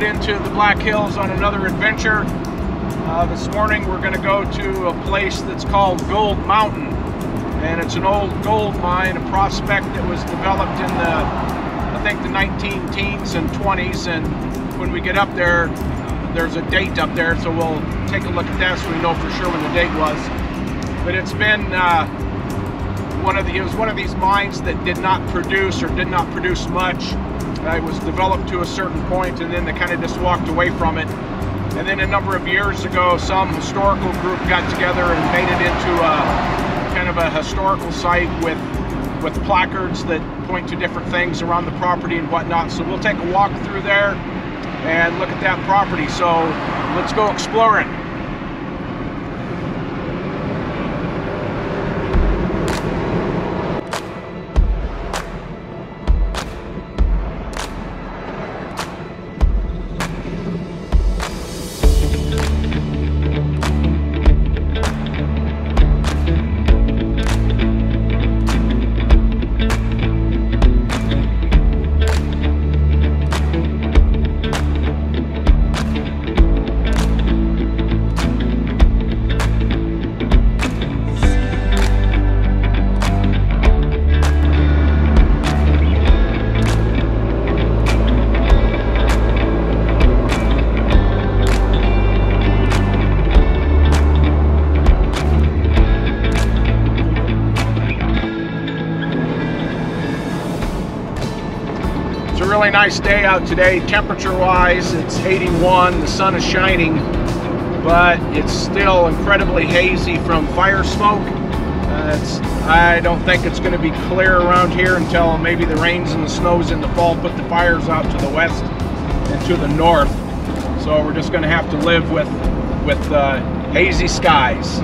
out into the Black Hills on another adventure. Uh, this morning we're going to go to a place that's called Gold Mountain. And it's an old gold mine, a prospect that was developed in the, I think the 19 teens and 20s. And when we get up there, there's a date up there, so we'll take a look at that so we know for sure when the date was. But it's been uh, one of the, it was one of these mines that did not produce or did not produce much. It was developed to a certain point and then they kind of just walked away from it. And then a number of years ago, some historical group got together and made it into a kind of a historical site with with placards that point to different things around the property and whatnot. So we'll take a walk through there and look at that property. So let's go exploring. Nice day out today. Temperature wise, it's 81, the sun is shining, but it's still incredibly hazy from fire smoke. Uh, I don't think it's going to be clear around here until maybe the rains and the snows in the fall put the fires out to the west and to the north. So we're just going to have to live with, with uh, hazy skies.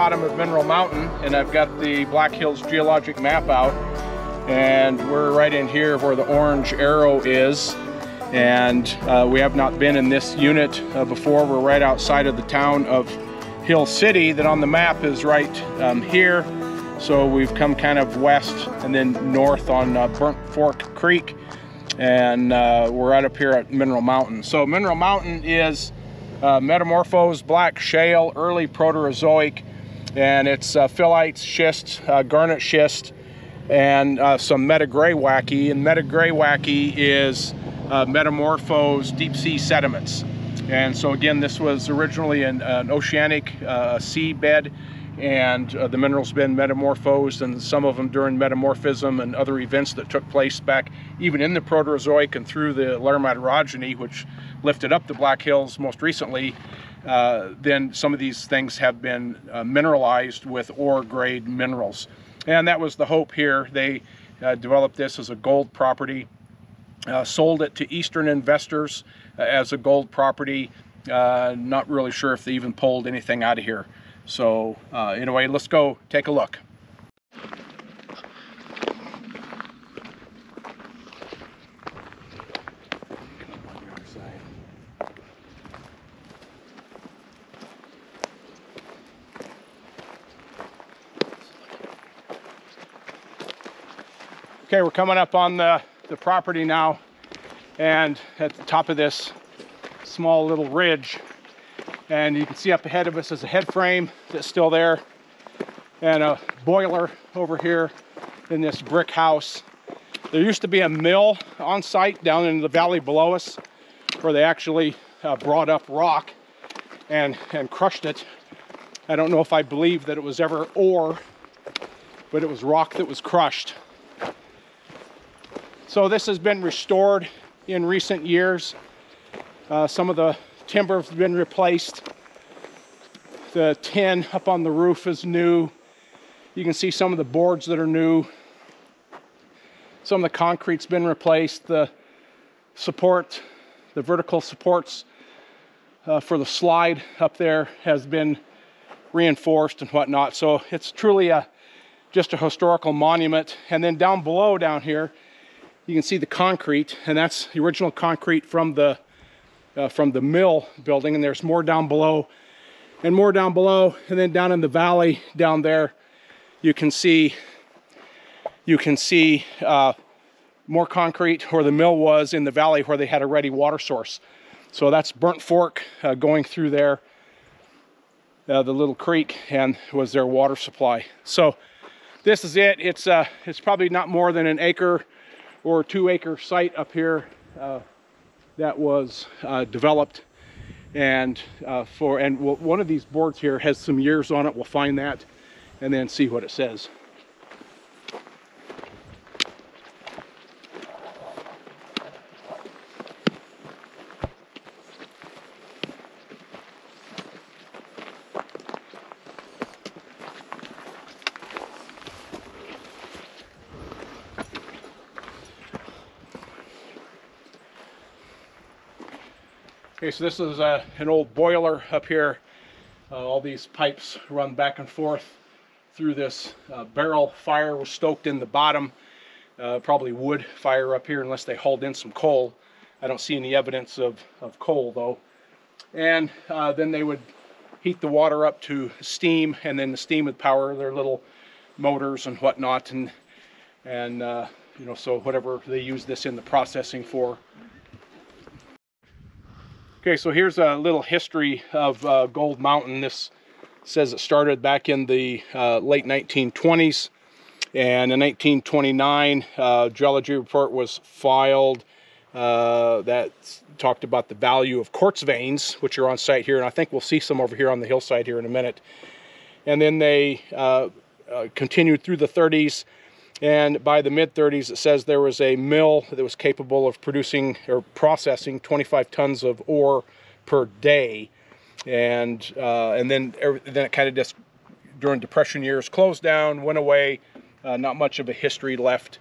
Bottom of Mineral Mountain and I've got the Black Hills geologic map out and we're right in here where the orange arrow is and uh, we have not been in this unit uh, before. We're right outside of the town of Hill City that on the map is right um, here. So we've come kind of west and then north on uh, Burnt Fork Creek and uh, we're right up here at Mineral Mountain. So Mineral Mountain is uh, metamorphosed black shale, early Proterozoic, and it's uh, phyllite schist, uh, garnet schist, and uh, some metagraywacke. And metagraywacke is uh, metamorphosed deep sea sediments. And so again, this was originally an, an oceanic uh, seabed and uh, the minerals been metamorphosed and some of them during metamorphism and other events that took place back even in the Proterozoic and through the Laramide orogeny, which lifted up the Black Hills most recently, uh, then some of these things have been uh, mineralized with ore grade minerals. And that was the hope here. They uh, developed this as a gold property, uh, sold it to Eastern investors uh, as a gold property. not really sure if they even pulled anything out of here. So anyway, let's go take a look. Okay, we're coming up on the, the property now and at the top of this small little ridge and you can see up ahead of us is a head frame that's still there and a boiler over here in this brick house. There used to be a mill on site down in the valley below us where they actually uh, brought up rock and, and crushed it. I don't know if I believe that it was ever ore, but it was rock that was crushed. So this has been restored in recent years. Uh, some of the timber has been replaced. The tin up on the roof is new. You can see some of the boards that are new. Some of the concrete's been replaced. The support, the vertical supports uh, for the slide up there has been reinforced and whatnot. So it's truly a just a historical monument. And then down below down here, you can see the concrete, and that's the original concrete from the uh, from the mill building and there's more down below and more down below and then down in the valley down there you can see you can see uh, more concrete where the mill was in the valley where they had a ready water source. So that's burnt fork uh, going through there uh, the little creek and was their water supply. So this is it. It's uh it's probably not more than an acre or two acre site up here uh, that was uh, developed. And uh, for and one of these boards here has some years on it. We'll find that and then see what it says Okay, so this is uh, an old boiler up here. Uh, all these pipes run back and forth through this uh, barrel. Fire was stoked in the bottom. Uh, probably wood fire up here unless they hauled in some coal. I don't see any evidence of, of coal though. And uh, then they would heat the water up to steam and then the steam would power their little motors and whatnot and and you know so whatever they use this in the processing for Okay, so here's a little history of uh, Gold Mountain. This says it started back in the uh, late 1920s. And in 1929, uh, geology report was filed uh, that talked about the value of quartz veins, which are on site here. And I think we'll see some over here on the hillside here in a minute. And then they uh, uh, continued through the 30s and by the mid 30s, it says there was a mill that was capable of producing or processing 25 tons of ore per day. And uh, and then then it kind of just during depression years closed down, went away. Uh, not much of a history left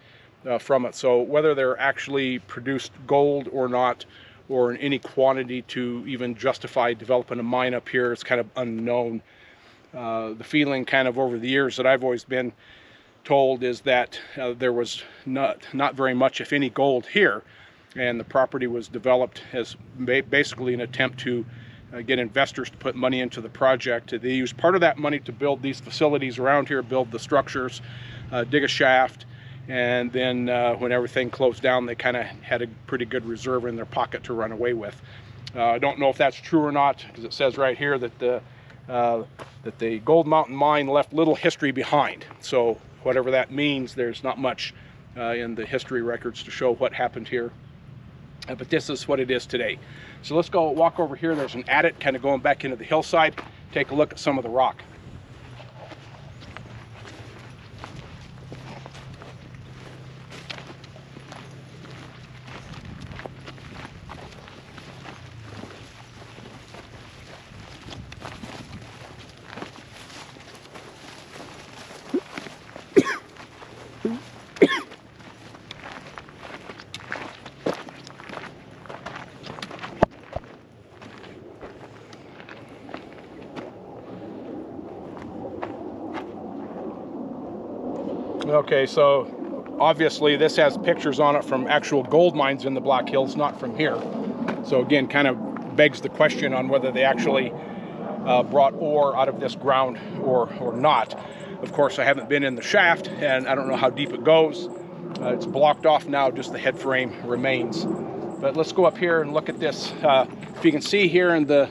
uh, from it. So whether they're actually produced gold or not, or in any quantity to even justify developing a mine up here, it's kind of unknown. uh, the feeling kind of over the years that I've always been told is that uh, there was not, not very much, if any, gold here. And the property was developed as ba basically an attempt to uh, get investors to put money into the project. They used part of that money to build these facilities around here, build the structures, uh, dig a shaft, and then uh, when everything closed down, they kind of had a pretty good reserve in their pocket to run away with. Uh, I don't know if that's true or not, because it says right here that the uh, that the Gold Mountain mine left little history behind. So whatever that means, there's not much uh, in the history records to show what happened here. Uh, but this is what it is today. So let's go walk over here. There's an adit kind of going back into the hillside. Take a look at some of the rock. Okay, so obviously this has pictures on it from actual gold mines in the Black Hills, not from here. So again, kind of begs the question on whether they actually uh, brought ore out of this ground or, or not. Of course, I haven't been in the shaft and I don't know how deep it goes. Uh, it's blocked off now, just the head frame remains. But let's go up here and look at this. Uh, if you can see here in the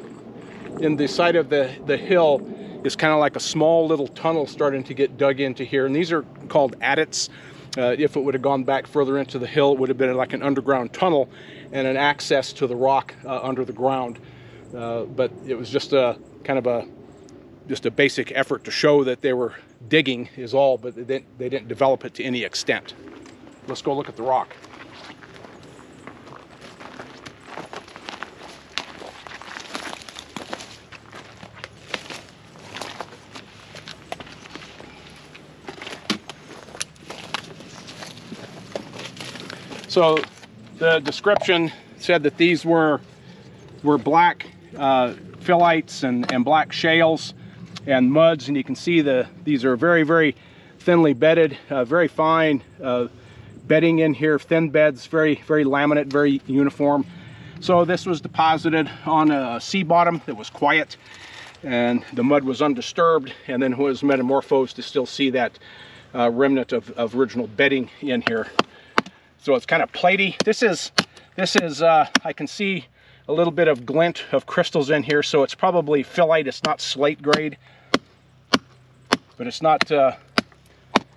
in the side of the, the hill, is kind of like a small little tunnel starting to get dug into here. And these are called adits. Uh, if it would have gone back further into the hill, it would have been like an underground tunnel and an access to the rock uh, under the ground. Uh, but it was just a kind of a just a basic effort to show that they were digging is all, but they didn't, they didn't develop it to any extent. Let's go look at the rock. So the description said that these were were black uh, phyllites and, and black shales and muds and you can see the these are very very thinly bedded uh, very fine uh, bedding in here thin beds very very laminate very uniform. So this was deposited on a sea bottom that was quiet and the mud was undisturbed and then was metamorphosed to still see that uh, remnant of, of original bedding in here so it's kind of platy. This is, this is, uh, I can see a little bit of glint of crystals in here, so it's probably phyllite. It's not slate grade, but it's not, uh,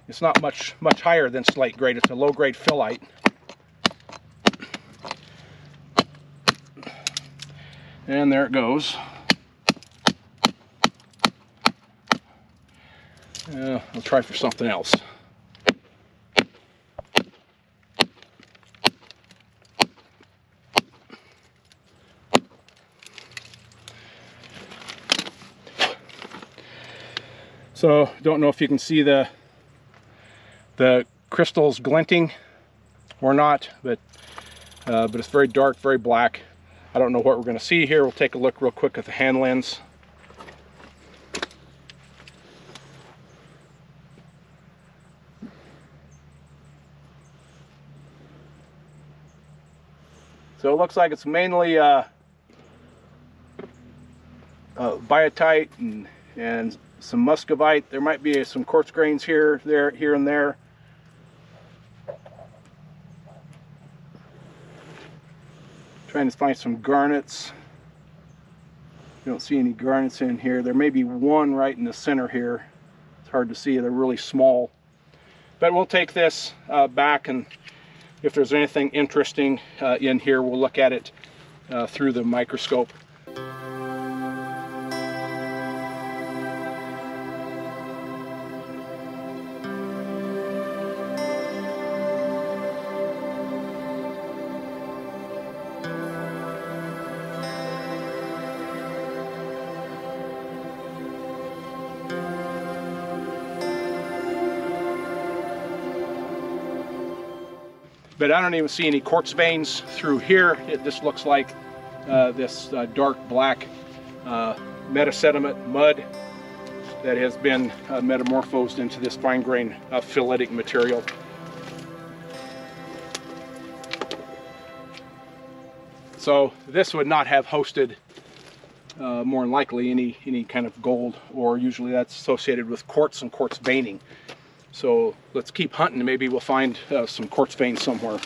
it's not much, much higher than slate grade. It's a low grade phyllite. And there it goes. Uh, I'll try for something else. So don't know if you can see the the crystals glinting or not, but uh, but it's very dark, very black. I don't know what we're going to see here. We'll take a look real quick at the hand lens. So it looks like it's mainly uh, uh, biotite and, and some muscovite. There might be some quartz grains here, there, here and there. Trying to find some garnets. You don't see any garnets in here. There may be one right in the center here. It's hard to see. They're really small. But we'll take this uh, back and if there's anything interesting uh, in here, we'll look at it uh, through the microscope. But I don't even see any quartz veins through here. It just looks like uh, this uh, dark black uh, metasediment mud. that has been uh, metamorphosed into this fine grain uh, phyllitic material. So this would not have hosted uh, more than likely any any kind of gold or usually that's associated with quartz and quartz veining. So let's keep hunting maybe we'll find uh, some quartz veins somewhere.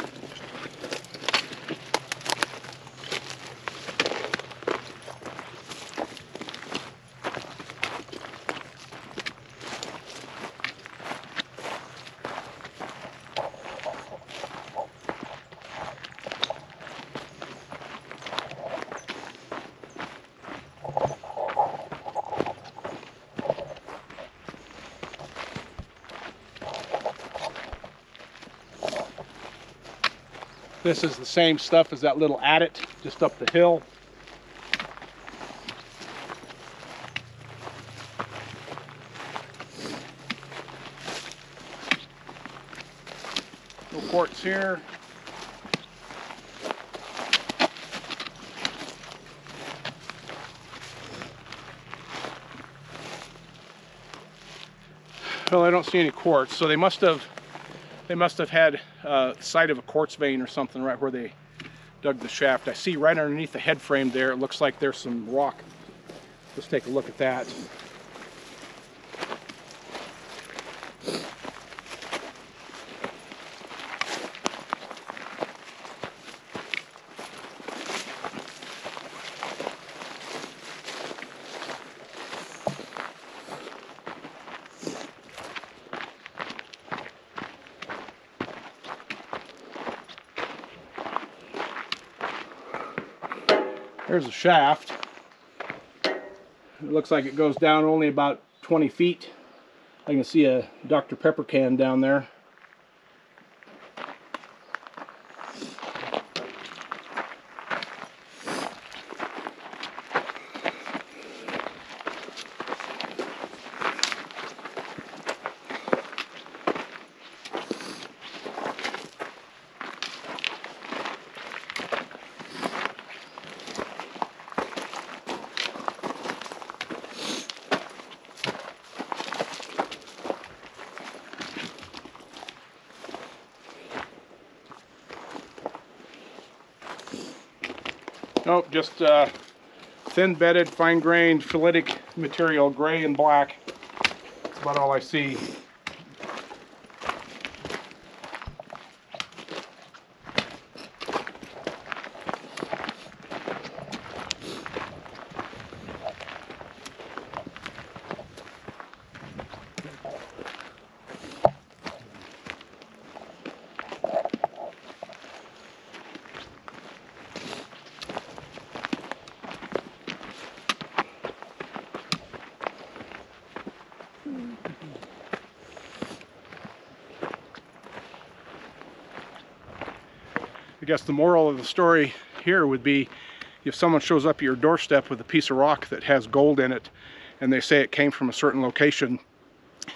This is the same stuff as that little adit just up the hill. No quartz here. Well, I don't see any quartz, so they must have they must have had uh, site of a quartz vein or something right where they dug the shaft. I see right underneath the head frame there, it looks like there's some rock. Let's take a look at that. There's a shaft. It looks like it goes down only about 20 feet. I can see a Dr. Pepper can down there. Nope, just uh, thin bedded, fine grained, phyllitic material, gray and black. That's about all I see. I guess the moral of the story here would be if someone shows up at your doorstep with a piece of rock that has gold in it and they say it came from a certain location,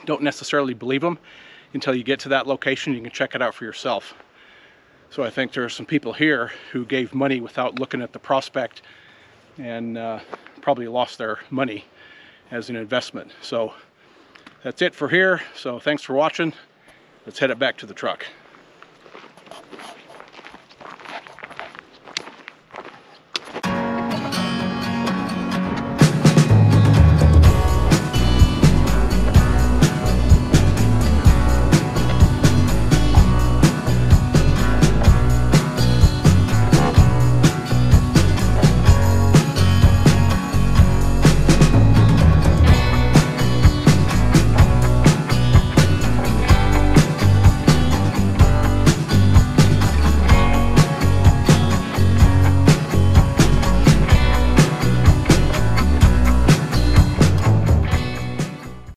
don't necessarily believe them until you get to that location. You can check it out for yourself. So I think there are some people here who gave money without looking at the prospect and uh, probably lost their money as an investment. So that's it for here. So thanks for watching. Let's head it back to the truck.